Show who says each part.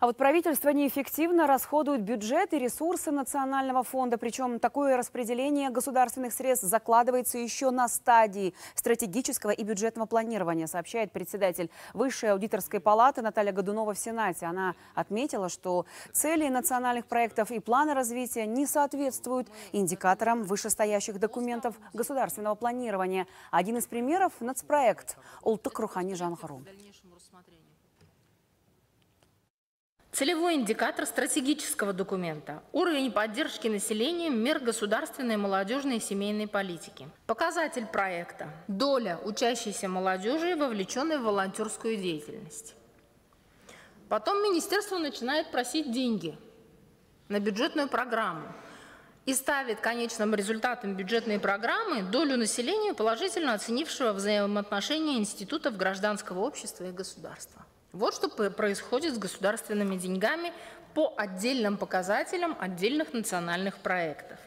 Speaker 1: А вот правительство неэффективно расходует бюджет и ресурсы национального фонда. Причем такое распределение государственных средств закладывается еще на стадии стратегического и бюджетного планирования, сообщает председатель Высшей аудиторской палаты Наталья Годунова в Сенате. Она отметила, что цели национальных проектов и планы развития не соответствуют индикаторам вышестоящих документов государственного планирования. Один из примеров – нацпроект «Ултык Рухани Жанхару».
Speaker 2: Целевой индикатор стратегического документа – уровень поддержки населения мер государственной, молодежной и семейной политики. Показатель проекта – доля учащейся молодежи, вовлеченной в волонтерскую деятельность. Потом министерство начинает просить деньги на бюджетную программу и ставит конечным результатом бюджетной программы долю населения, положительно оценившего взаимоотношения институтов гражданского общества и государства. Вот что происходит с государственными деньгами по отдельным показателям отдельных национальных проектов.